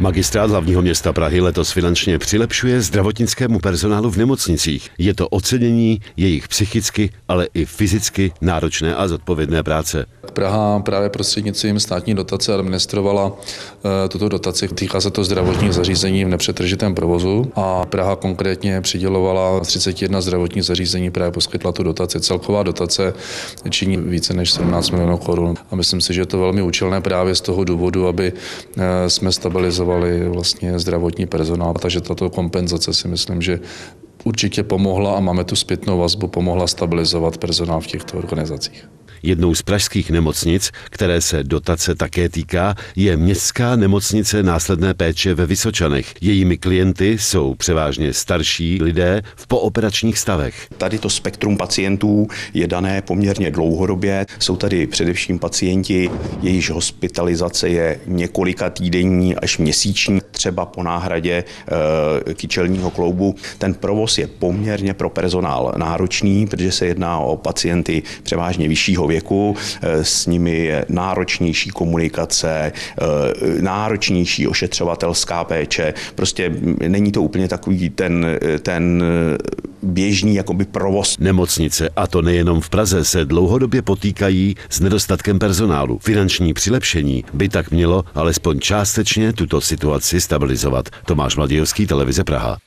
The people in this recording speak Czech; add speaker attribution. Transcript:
Speaker 1: Magistrát hlavního města Prahy letos finančně přilepšuje zdravotnickému personálu v nemocnicích. Je to ocenění jejich psychicky, ale i fyzicky náročné a zodpovědné práce.
Speaker 2: Praha právě prostřednictvím státní dotace administrovala eh, tuto dotaci. Týká se to zdravotních zařízení v nepřetržitém provozu a Praha konkrétně přidělovala 31 zdravotních zařízení, právě poskytla tu dotaci. Celková dotace činí více než 17 milionů korun. A myslím si, že je to velmi účelné právě z toho důvodu, aby eh, jsme stabilizovali vlastně zdravotní personál. Takže tato kompenzace si myslím, že určitě pomohla a máme tu zpětnou vazbu, pomohla stabilizovat personál v těchto organizacích.
Speaker 1: Jednou z pražských nemocnic, které se dotace také týká, je Městská nemocnice následné péče ve Vysočanech. Jejími klienty jsou převážně starší lidé v pooperačních stavech.
Speaker 3: Tady to spektrum pacientů je dané poměrně dlouhodobě. Jsou tady především pacienti, jejichž hospitalizace je několika týdenní až měsíční, třeba po náhradě e, kyčelního kloubu. Ten provoz je poměrně pro personál náročný, protože se jedná o pacienty převážně vyššího věku, eh, s nimi je náročnější komunikace, eh, náročnější ošetřovatelská péče. Prostě není to úplně takový ten, ten běžný jakoby provoz.
Speaker 1: Nemocnice, a to nejenom v Praze, se dlouhodobě potýkají s nedostatkem personálu. Finanční přilepšení by tak mělo alespoň částečně tuto situaci stabilizovat. Tomáš Mladějovský, televize Praha.